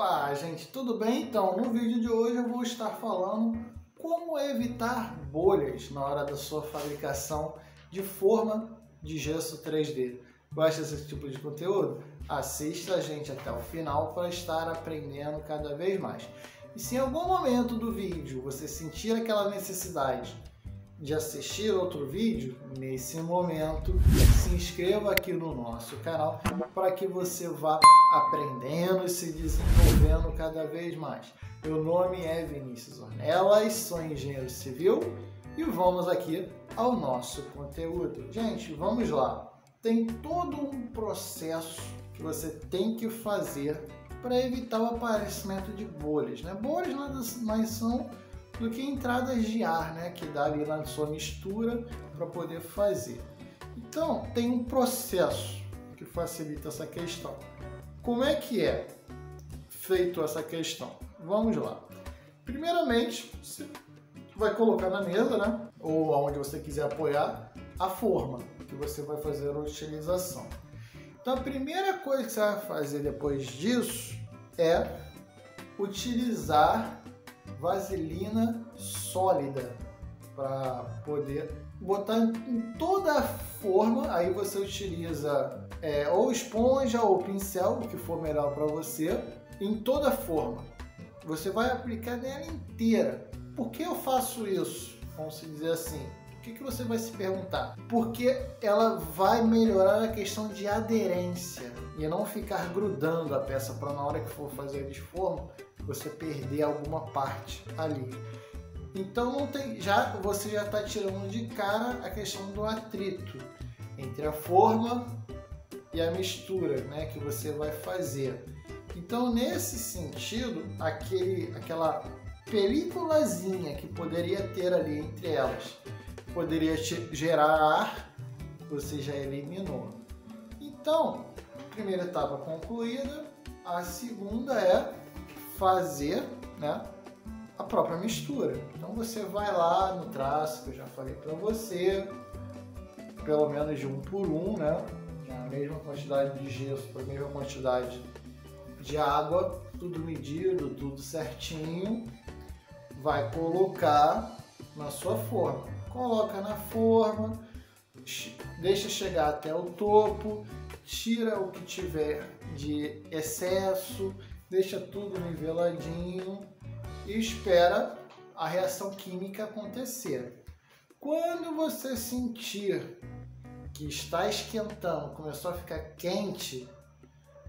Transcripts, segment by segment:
Opa, gente, tudo bem? Então, no vídeo de hoje eu vou estar falando como evitar bolhas na hora da sua fabricação de forma de gesso 3D. Gosta desse tipo de conteúdo? Assista a gente até o final para estar aprendendo cada vez mais. E se em algum momento do vídeo você sentir aquela necessidade de assistir outro vídeo, nesse momento se inscreva aqui no nosso canal para que você vá aprendendo se desenvolvendo cada vez mais. Meu nome é Vinícius Ornelas, sou engenheiro civil e vamos aqui ao nosso conteúdo. Gente, vamos lá. Tem todo um processo que você tem que fazer para evitar o aparecimento de bolhas. Né? Bolhas nada mais são do que entradas de ar, né, que dá ali na sua mistura para poder fazer. Então, tem um processo que facilita essa questão. Como é que é feito essa questão? Vamos lá. Primeiramente, você vai colocar na mesa, né, ou aonde você quiser apoiar, a forma que você vai fazer a utilização. Então, a primeira coisa que você vai fazer depois disso é utilizar vaselina sólida para poder botar em toda a forma. Aí você utiliza é, ou esponja ou pincel, o que for melhor para você, em toda a forma. Você vai aplicar nela inteira. Por que eu faço isso? Vamos dizer assim. O que, que você vai se perguntar? Porque ela vai melhorar a questão de aderência e não ficar grudando a peça para na hora que for fazer a desforma você perder alguma parte ali. Então não tem, já você já está tirando de cara a questão do atrito entre a forma e a mistura, né, que você vai fazer. Então nesse sentido, aquele, aquela películazinha que poderia ter ali entre elas, poderia gerar ar, você já eliminou. Então, primeira etapa concluída, a segunda é fazer né, própria mistura. Então você vai lá no traço que eu já falei para você, pelo menos de um por um, né? A mesma quantidade de gesso a mesma quantidade de água, tudo medido, tudo certinho. Vai colocar na sua forma. Coloca na forma, deixa chegar até o topo, tira o que tiver de excesso, deixa tudo niveladinho e espera a reação química acontecer. Quando você sentir que está esquentando, começou a ficar quente,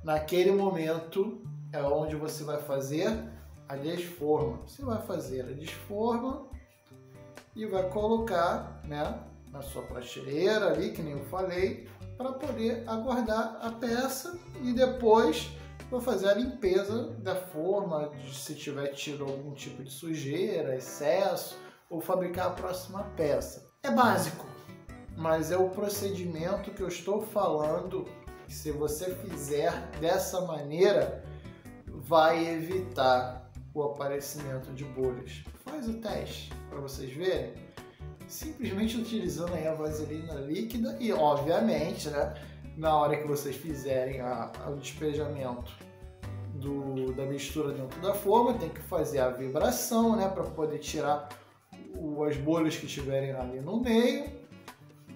naquele momento é onde você vai fazer a desforma. Você vai fazer a desforma e vai colocar né, na sua prateleira ali, que nem eu falei, para poder aguardar a peça e depois vou fazer a limpeza da forma, de se tiver tido algum tipo de sujeira, excesso, ou fabricar a próxima peça. É básico, mas é o procedimento que eu estou falando que se você fizer dessa maneira, vai evitar o aparecimento de bolhas. Faz o teste para vocês verem. Simplesmente utilizando a vaselina líquida e, obviamente, né, na hora que vocês fizerem a, a, o despejamento do, da mistura dentro da forma, tem que fazer a vibração, né, para poder tirar o, as bolhas que tiverem ali no meio.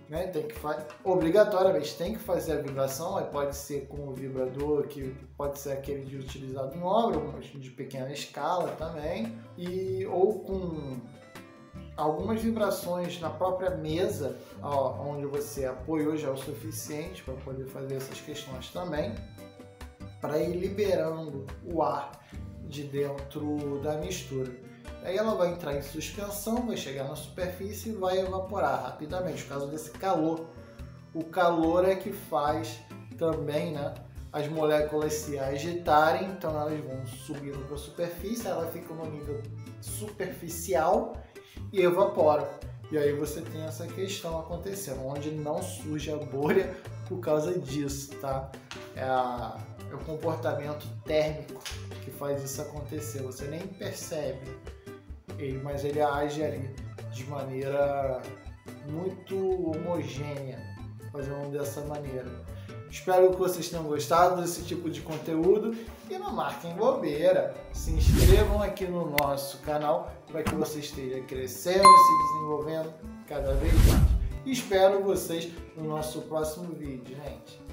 Né, tem que obrigatoriamente tem que fazer a vibração, aí pode ser com o vibrador, que pode ser aquele de utilizado em obra, de pequena escala também, e ou com algumas vibrações na própria mesa, ó, onde você apoiou já é o suficiente para poder fazer essas questões também, para ir liberando o ar de dentro da mistura. Aí ela vai entrar em suspensão, vai chegar na superfície e vai evaporar rapidamente, por causa desse calor. O calor é que faz também né, as moléculas se agitarem, então elas vão subindo para a superfície, ela fica no nível superficial e evapora. E aí você tem essa questão acontecendo, onde não surge a bolha por causa disso, tá? É, a, é o comportamento térmico que faz isso acontecer. Você nem percebe, ele, mas ele age ali de maneira muito homogênea, fazendo dessa maneira. Espero que vocês tenham gostado desse tipo de conteúdo e não marquem bobeira. Se inscrevam aqui no nosso canal para que você esteja crescendo e se desenvolvendo cada vez mais. Espero vocês no nosso próximo vídeo, gente.